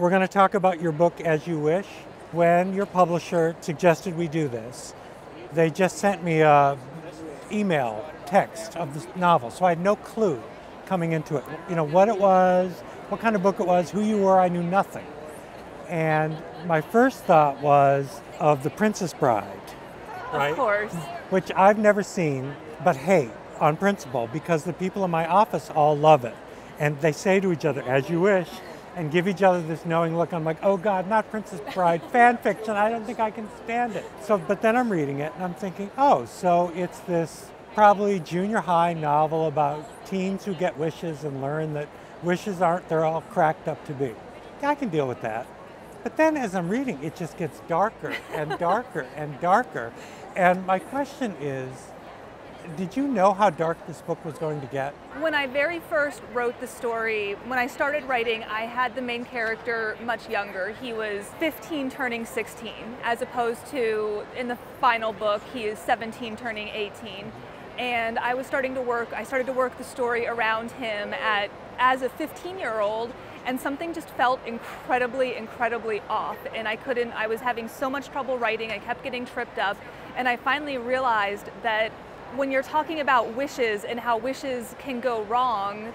We're going to talk about your book As You Wish. When your publisher suggested we do this, they just sent me a email text of the novel, so I had no clue coming into it. You know, what it was, what kind of book it was, who you were, I knew nothing. And my first thought was of The Princess Bride, right? Of course. Which I've never seen, but hey, on principle because the people in my office all love it. And they say to each other, as you wish and give each other this knowing look. I'm like, oh God, not Princess Bride, fan fiction. I don't think I can stand it. So, but then I'm reading it and I'm thinking, oh, so it's this probably junior high novel about teens who get wishes and learn that wishes aren't they're all cracked up to be. I can deal with that. But then as I'm reading, it just gets darker and darker and darker. And my question is, did you know how dark this book was going to get? When I very first wrote the story, when I started writing, I had the main character much younger. He was 15 turning 16, as opposed to in the final book, he is 17 turning 18. And I was starting to work, I started to work the story around him at as a 15 year old and something just felt incredibly, incredibly off. And I couldn't, I was having so much trouble writing, I kept getting tripped up. And I finally realized that when you're talking about wishes and how wishes can go wrong,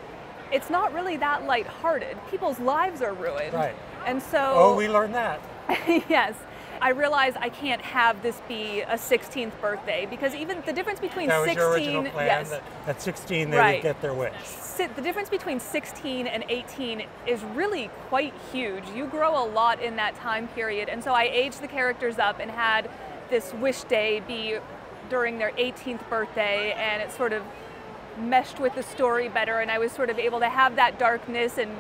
it's not really that lighthearted. People's lives are ruined. Right. And so. Oh, we learned that. yes. I realized I can't have this be a 16th birthday because even the difference between that was 16 your original plan, yes, that at 16 they Right. would get their wish. the difference between 16 and 18 is really quite huge. You grow a lot in that time period. And so I aged the characters up and had this wish day be during their 18th birthday and it sort of meshed with the story better and I was sort of able to have that darkness and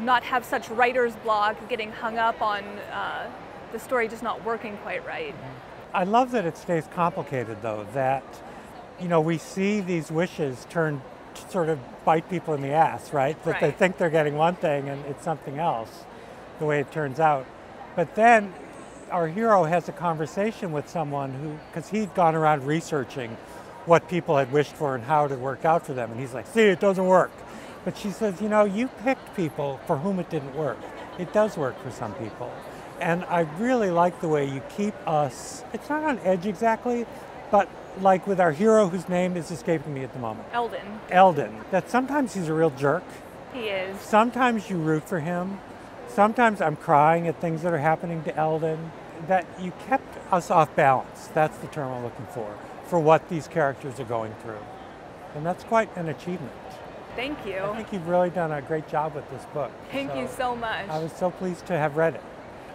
not have such writer's block getting hung up on uh, the story just not working quite right. I love that it stays complicated though, that, you know, we see these wishes turn sort of bite people in the ass, right? That they think they're getting one thing and it's something else, the way it turns out. But then our hero has a conversation with someone who, because he'd gone around researching what people had wished for and how it had worked out for them. And he's like, see, it doesn't work. But she says, you know, you picked people for whom it didn't work. It does work for some people. And I really like the way you keep us, it's not on edge exactly, but like with our hero whose name is escaping me at the moment, Eldon, Eldon, that sometimes he's a real jerk. he is. Sometimes you root for him. Sometimes I'm crying at things that are happening to Eldon. That you kept us off balance. That's the term I'm looking for, for what these characters are going through. And that's quite an achievement. Thank you. I think you've really done a great job with this book. Thank you so much. I was so pleased to have read it.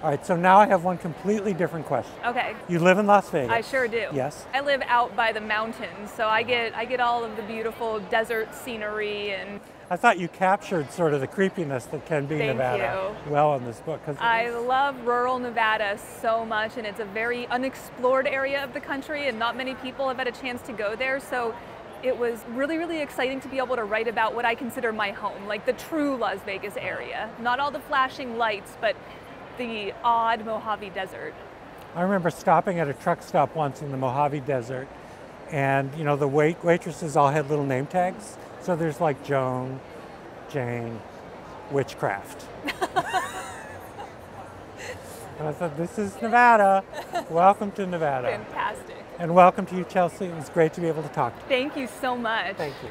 All right, so now I have one completely different question. Okay. You live in Las Vegas. I sure do. Yes. I live out by the mountains, so I get I get all of the beautiful desert scenery and I thought you captured sort of the creepiness that can be Thank Nevada well in this book. 'cause I love rural Nevada so much and it's a very unexplored area of the country and not many people have had a chance to go there. So it was really, really exciting to be able to write about what I consider my home, like the true Las Vegas area. Not all the flashing lights, but the odd Mojave Desert. I remember stopping at a truck stop once in the Mojave Desert, and you know the wait waitresses all had little name tags. So there's like Joan, Jane, Witchcraft. and I thought, this is Nevada. Welcome to Nevada. Fantastic. And welcome to you, Chelsea. It was great to be able to talk to you. Thank you so much. Thank you.